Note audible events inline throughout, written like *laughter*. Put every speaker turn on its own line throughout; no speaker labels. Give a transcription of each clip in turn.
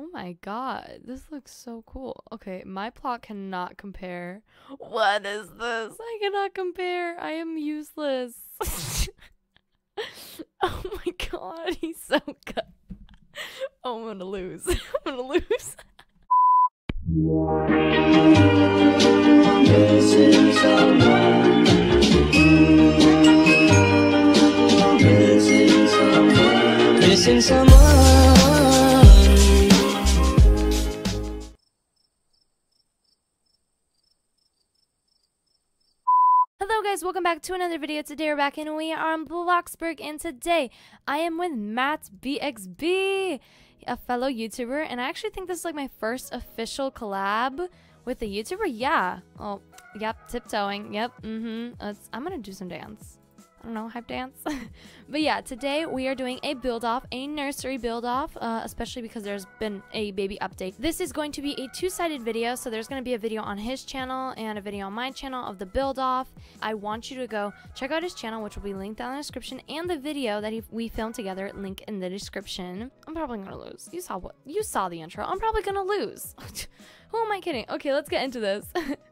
Oh my god, this looks so cool. Okay, my plot cannot compare. What is this? I cannot compare. I am useless. *laughs* oh my god, he's so good. Oh, I'm gonna lose. *laughs* I'm gonna lose.
Missing someone. Missing someone. Missing someone.
Hello back to another video. Today we're back and we are on Bloxburg and today I am with Matt BXB, a fellow YouTuber, and I actually think this is like my first official collab with a YouTuber. Yeah. Oh, yep, tiptoeing. Yep. Mm-hmm. I'm gonna do some dance. I don't know, hype dance. *laughs* but yeah, today we are doing a build off, a nursery build off, uh, especially because there's been a baby update. This is going to be a two sided video, so there's going to be a video on his channel and a video on my channel of the build off. I want you to go check out his channel, which will be linked down in the description, and the video that he, we filmed together, link in the description. I'm probably going to lose. You saw what? You saw the intro. I'm probably going to lose. *laughs* Who am I kidding? Okay, let's get into this. *laughs*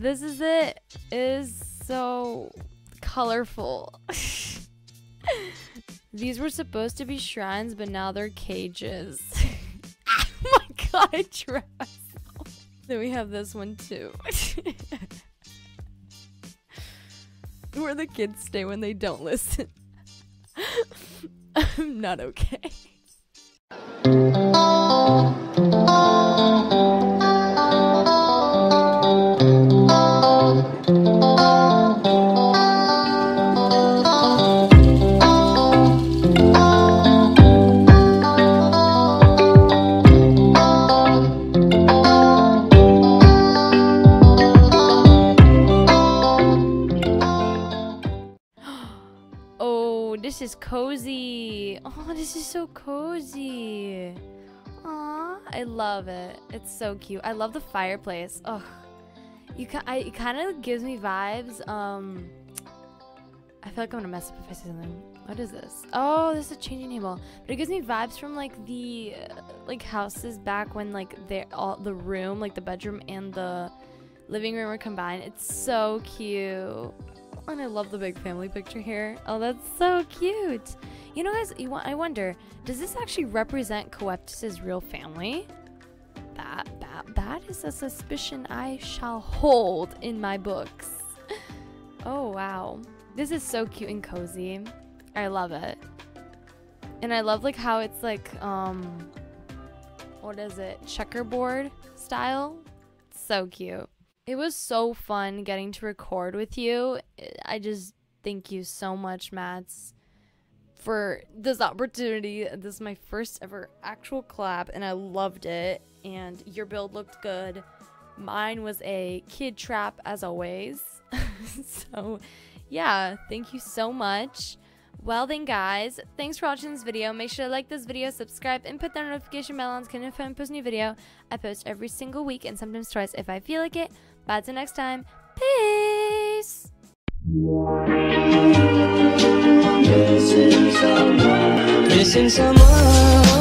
this is it. Is so colorful. *laughs* These were supposed to be shrines, but now they're cages. *laughs* oh my god, I myself. Then we have this one too. *laughs* Where the kids stay when they don't listen. I'm not okay. Cozy. Oh, this is so cozy. Aw, I love it. It's so cute. I love the fireplace. Oh, you ca- I, it kind of gives me vibes. Um, I feel like I'm gonna mess up if I say something. What is this? Oh, this is a changing table. But it gives me vibes from like the uh, like houses back when like they all the room, like the bedroom and the living room are combined. It's so cute. And I love the big family picture here. Oh, that's so cute. You know, guys, you I wonder, does this actually represent Coeptus's real family? That, that, that is a suspicion I shall hold in my books. *laughs* oh, wow. This is so cute and cozy. I love it. And I love like how it's like, um, what is it? Checkerboard style. So cute. It was so fun getting to record with you. I just thank you so much, Mats, for this opportunity. This is my first ever actual collab, and I loved it. And your build looked good. Mine was a kid trap, as always. *laughs* so, yeah, thank you so much. Well then guys, thanks for watching this video. Make sure to like this video, subscribe, and put that notification bell on so you can post a new video. I post every single week and sometimes twice if I feel like it. But until next time, peace!
Missing someone. Missing someone.